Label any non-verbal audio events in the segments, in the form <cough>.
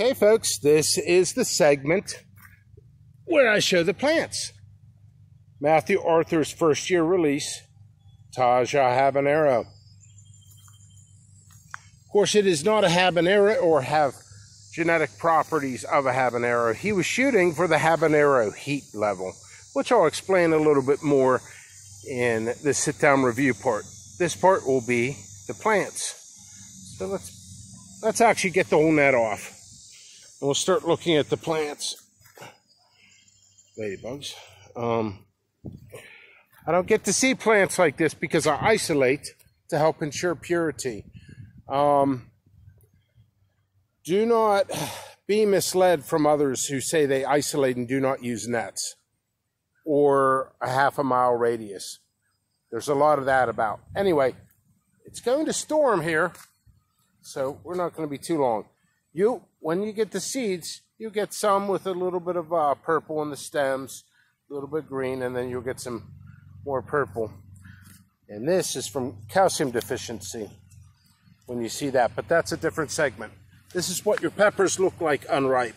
Okay, folks, this is the segment where I show the plants. Matthew Arthur's first year release, Teja Habanero. Of course, it is not a habanero or have genetic properties of a habanero. He was shooting for the habanero heat level, which I'll explain a little bit more in the sit down review part. This part will be the plants. So let's let's actually get the whole net off. We'll start looking at the plants. Ladybugs. Um, I don't get to see plants like this because I isolate to help ensure purity. Um, do not be misled from others who say they isolate and do not use nets or a half a mile radius. There's a lot of that about. Anyway, it's going to storm here, so we're not going to be too long. You, when you get the seeds, you get some with a little bit of uh, purple in the stems, a little bit green, and then you'll get some more purple. And this is from calcium deficiency when you see that, but that's a different segment. This is what your peppers look like unripe.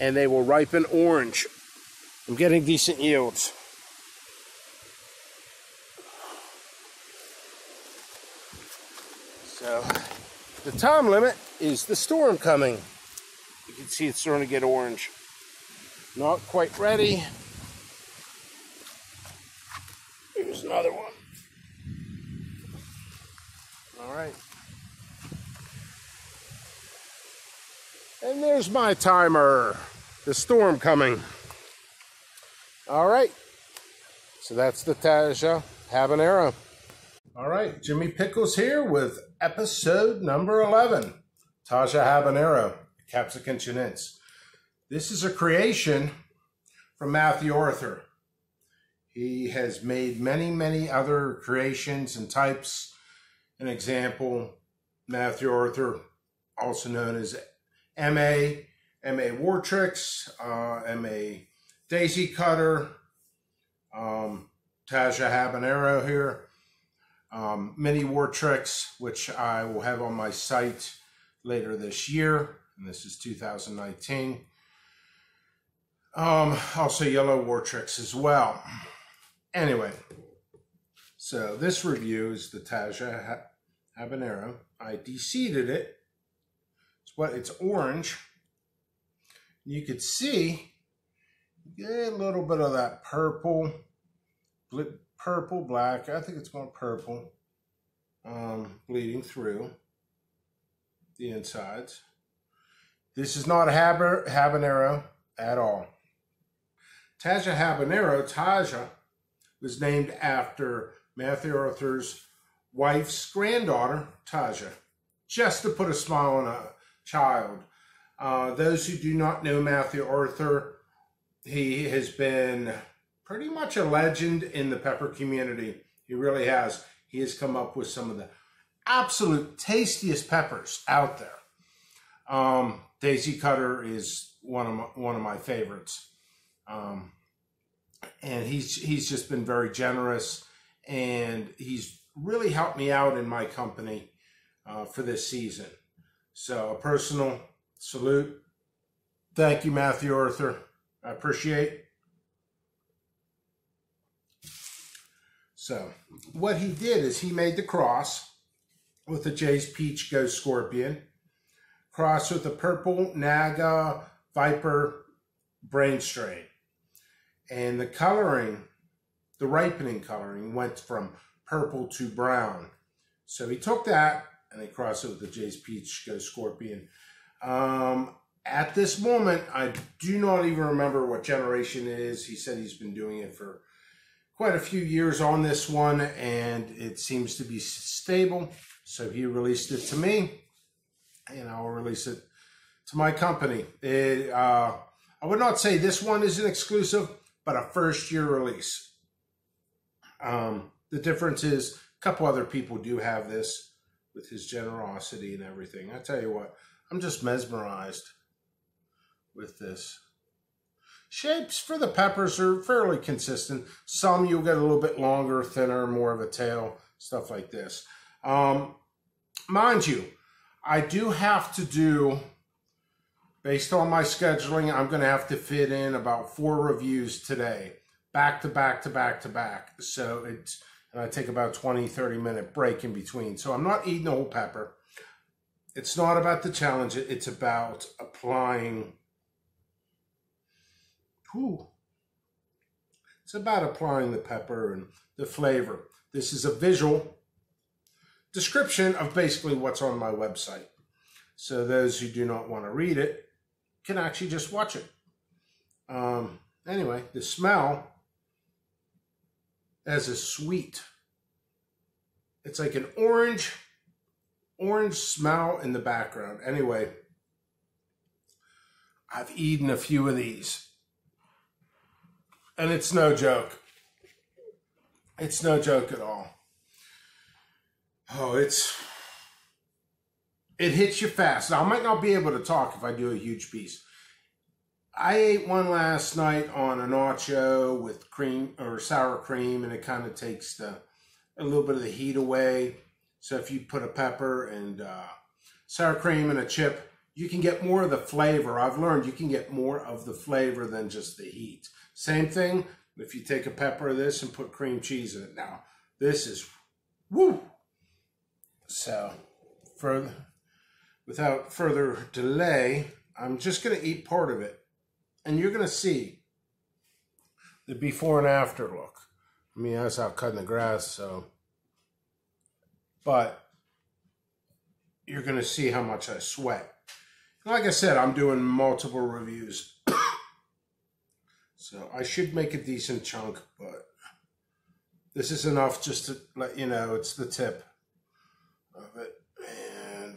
And they will ripen orange. I'm getting decent yields. So the time limit is the storm coming. You can see it's starting to get orange. Not quite ready. Here's another one. All right. And there's my timer. The storm coming. All right. So that's the Teja Habanero. All right, Jimmy Pickles here with episode number 11, Teja Habanero, Capsicum Chinense. This is a creation from Matthew Arthur. He has made many, many other creations and types. An example, Matthew Arthur, also known as MA, MA Wartryx, uh, MA Daisy Cutter, um, Teja Habanero here um, mini Wartryx, which I will have on my site later this year. And this is 2019. Um, also yellow Wartryx as well. Anyway, so this review is the Teja Habanero. I deseeded it. It's what it's orange. You could see a little bit of that purple purple, black. I think it's more purple. Um, bleeding through the insides. This is not a habanero at all. Teja Habanero, Teja, was named after Matthew Arthur's wife's granddaughter, Teja, just to put a smile on a child. Uh, those who do not know Matthew Arthur, he has been pretty much a legend in the pepper community. He really has. He has come up with some of the absolute tastiest peppers out there. Um, Daisy Cutter is one of my, one of my favorites, um, and he's he's just been very generous, and he's really helped me out in my company uh, for this season. So a personal salute. Thank you, Matthew Arthur. I appreciate So what he did is he made the cross with the Jay's Peach Ghost Scorpion, cross with a purple Naga Viper brain strain. And the coloring, the ripening coloring went from purple to brown. So he took that and he crossed it with the Jay's Peach Ghost Scorpion. Um, at this moment, I do not even remember what generation it is. He said he's been doing it for quite a few years on this one and it seems to be stable. So he released it to me and I'll release it to my company. It, uh, I would not say this one is an exclusive, but a first year release. Um, the difference is a couple other people do have this with his generosity and everything. I tell you what, I'm just mesmerized with this. Shapes for the peppers are fairly consistent. Some you'll get a little bit longer, thinner, more of a tail, stuff like this. Um, mind you, I do have to do based on my scheduling, I'm going to have to fit in about four reviews today, back to back to back to back. So it's, and I take about 20, 30 minute break in between. So I'm not eating the whole pepper. It's not about the challenge. It's about applying. Whew, it's about applying the pepper and the flavor. This is a visual description of basically what's on my website. So those who do not want to read it can actually just watch it. Um, anyway, the smell as a sweet. It's like an orange, orange smell in the background. Anyway, I've eaten a few of these. And it's no joke. It's no joke at all. Oh, it's it hits you fast. Now, I might not be able to talk if I do a huge piece. I ate one last night on a nacho with cream or sour cream, and it kind of takes the a little bit of the heat away. So if you put a pepper and uh, sour cream and a chip, you can get more of the flavor. I've learned you can get more of the flavor than just the heat. Same thing if you take a pepper of this and put cream cheese in it. Now, this is woo. So, further, without further delay, I'm just going to eat part of it. And you're going to see the before and after look. I mean, I was out cutting the grass, so. But you're going to see how much I sweat. Like I said, I'm doing multiple reviews. So I should make a decent chunk, but this is enough just to let you know it's the tip of it. And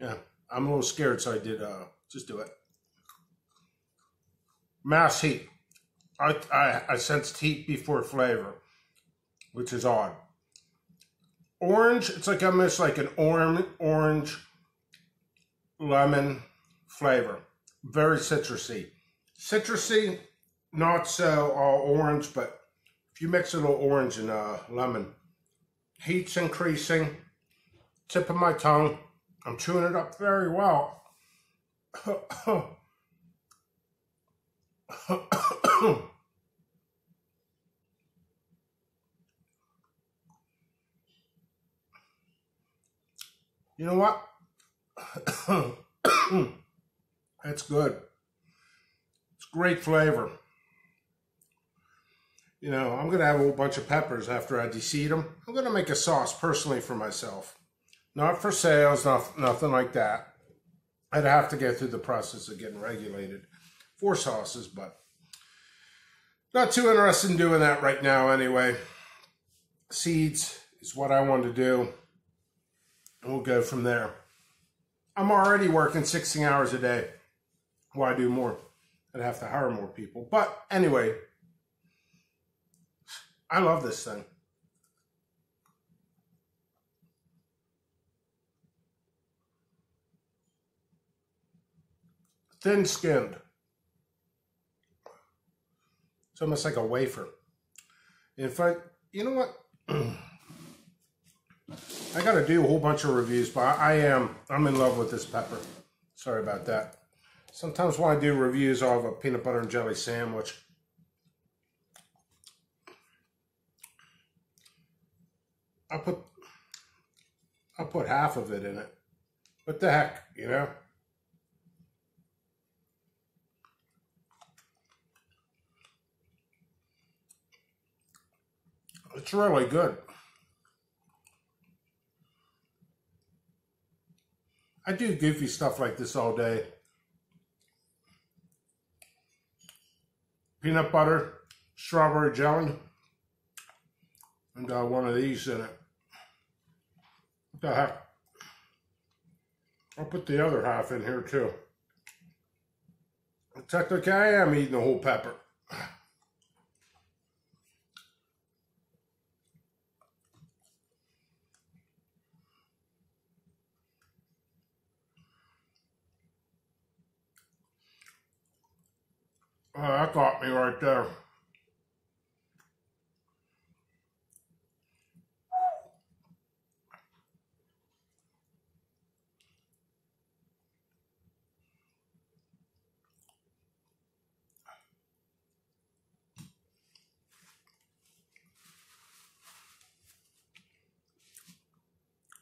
yeah, I'm a little scared, so I did uh, just do it. Mass heat. I, I, I sensed heat before flavor, which is odd. Orange, it's like almost like an orange, orange lemon flavor very citrusy. Citrusy, not so all orange, but if you mix a little orange and uh, lemon, heat's increasing. Tip of my tongue. I'm chewing it up very well. <coughs> you know what? <coughs> <coughs> That's good. It's great flavor. You know, I'm going to have a whole bunch of peppers after I deseed them. I'm going to make a sauce personally for myself. Not for sales, not, nothing like that. I'd have to go through the process of getting regulated for sauces, but not too interested in doing that right now anyway. Seeds is what I want to do. And we'll go from there. I'm already working 16 hours a day. Why do more? I'd have to hire more people. But anyway, I love this thing. Thin skinned. It's almost like a wafer. In fact, you know what? <clears throat> I got to do a whole bunch of reviews, but I am, I'm in love with this pepper. Sorry about that. Sometimes when I do reviews, I'll have a peanut butter and jelly sandwich. I'll put I'll put half of it in it. What the heck, you know? It's really good. I do goofy stuff like this all day. Peanut butter, strawberry jelly, and got one of these in it. What the heck? I'll put the other half in here too. Technically, I am eating the whole pepper. Oh, that caught me right there.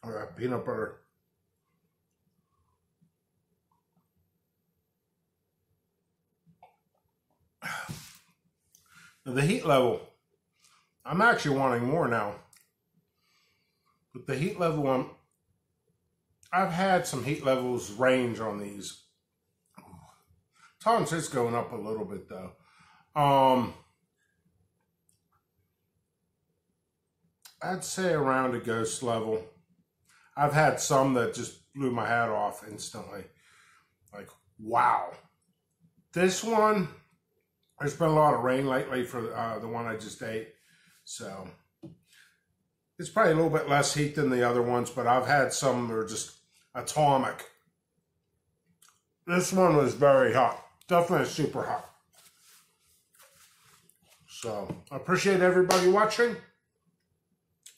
Or peanut butter. The heat level, I'm actually wanting more now. But the heat level, I'm, I've had some heat levels range on these. Tom says going up a little bit though. Um, I'd say around a ghost level. I've had some that just blew my hat off instantly. Like, wow. This one, there's been a lot of rain lately for uh, the one I just ate. So, it's probably a little bit less heat than the other ones, but I've had some that are just atomic. This one was very hot. Definitely super hot. So, I appreciate everybody watching.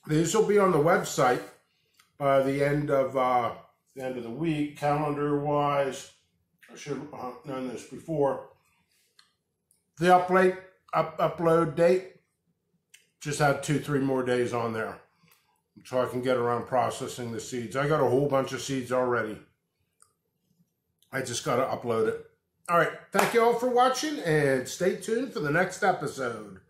These will be on the website by the end of uh, the end of the week, calendar wise. I should have known this before. The upload up, upload date just had two, three more days on there, so I can get around processing the seeds. I got a whole bunch of seeds already. I just got to upload it. All right, thank you all for watching, and stay tuned for the next episode.